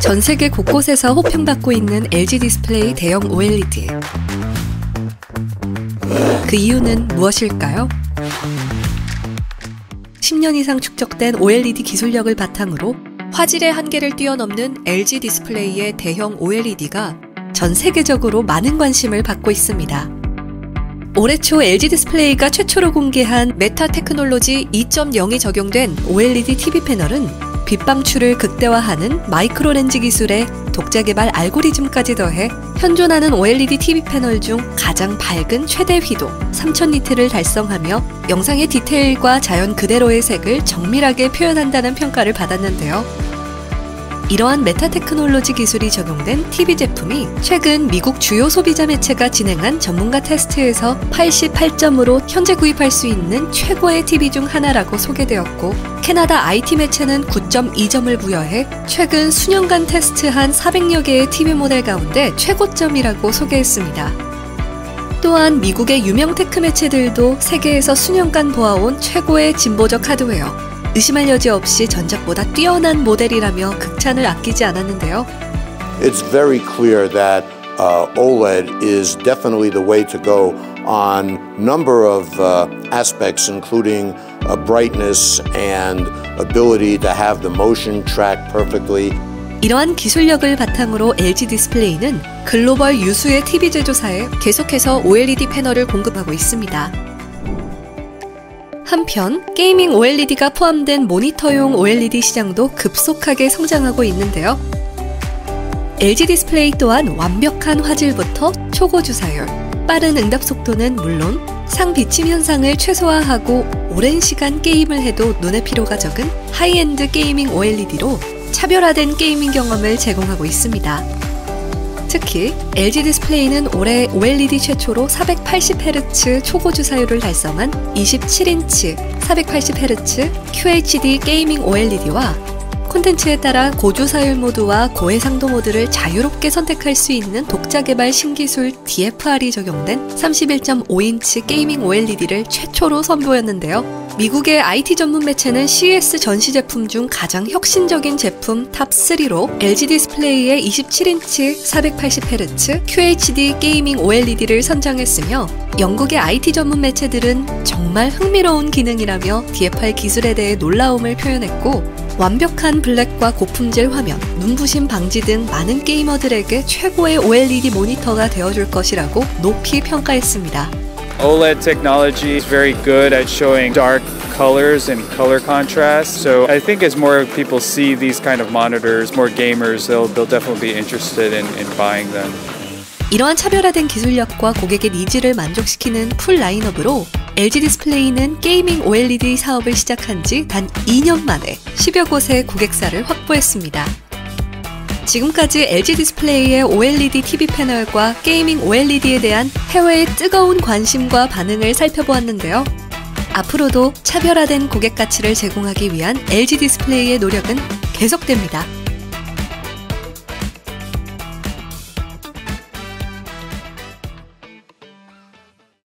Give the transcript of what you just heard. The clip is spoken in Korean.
전 세계 곳곳에서 호평받고 있는 LG 디스플레이 대형 OLED. 그 이유는 무엇일까요? 10년 이상 축적된 OLED 기술력을 바탕으로 화질의 한계를 뛰어넘는 LG 디스플레이의 대형 OLED가 전 세계적으로 많은 관심을 받고 있습니다. 올해 초 LG 디스플레이가 최초로 공개한 메타 테크놀로지 2.0이 적용된 OLED TV 패널은 빛 방출을 극대화하는 마이크로 렌즈 기술의 독자 개발 알고리즘까지 더해 현존하는 OLED TV 패널 중 가장 밝은 최대 휘도 3000니트를 달성하며 영상의 디테일과 자연 그대로의 색을 정밀하게 표현한다는 평가를 받았는데요. 이러한 메타 테크놀로지 기술이 적용된 TV 제품이 최근 미국 주요 소비자 매체가 진행한 전문가 테스트에서 88점으로 현재 구입할 수 있는 최고의 TV 중 하나라고 소개되었고 캐나다 IT 매체는 9.2점을 부여해 최근 수년간 테스트한 400여 개의 TV 모델 가운데 최고점이라고 소개했습니다. 또한 미국의 유명 테크 매체들도 세계에서 수년간 보아온 최고의 진보적 하드웨어 의심할 여지 없이 전작보다 뛰어난 모델이라며 극찬을 아끼지 않았는데요. It's very clear that uh, OLED is definitely the way to go on number of uh, aspects, including uh, brightness and ability to have the motion track perfectly. 이러한 기술력을 바탕으로 LG 디스플레이는 글로벌 유수의 TV 제조사에 계속해서 OLED 패널을 공급하고 있습니다. 한편 gaming OLED가 포함된 모니터용 OLED 시장도 급속하게 성장하고 있는데요. LG 디스플레이 또한 완벽한 화질부터 초고 주사율, 빠른 응답 속도는 물론 상비침 현상을 최소화하고 오랜 시간 게임을 해도 눈의 피로가 적은 high-end gaming OLED로 차별화된 gaming 경험을 제공하고 있습니다. 특히 LG 디스플레이는 올해 OLED 최초로 480Hz 초고 주사율을 달성한 27인치 480Hz QHD gaming OLED와 콘텐츠에 따라 고주사율 모드와 고해상도 모드를 자유롭게 선택할 수 있는 독자 개발 신기술 DFR이 적용된 31.5인치 gaming OLED를 최초로 선보였는데요. 미국의 IT 전문 매체는 CES 전시 제품 중 가장 혁신적인 제품 top3로 LG 디스플레이의 27인치 480Hz QHD gaming OLED를 선정했으며 영국의 IT 전문 매체들은 정말 흥미로운 기능이라며 DFR 기술에 대해 놀라움을 표현했고 완벽한 블랙과 고품질 화면, 눈부심 방지 등 많은 게이머들에게 최고의 OLED 모니터가 되어줄 것이라고 높이 평가했습니다. OLED technology is very good at showing dark colors and color contrast. So I think as more people see these kind of monitors, more gamers, they'll, they'll definitely be interested in, in buying them. 이러한 차별화된 기술력과 고객의 needs를 만족시키는 full 라인업으로 LG 디스플레이는 gaming OLED 사업을 시작한 지 단 2년 만에 10여 곳의 고객사를 확보했습니다. 지금까지 LG 디스플레이의 OLED TV 패널과 gaming OLED에 대한 해외의 뜨거운 관심과 반응을 살펴보았는데요. 앞으로도 차별화된 고객 가치를 제공하기 위한 LG 디스플레이의 노력은 계속됩니다.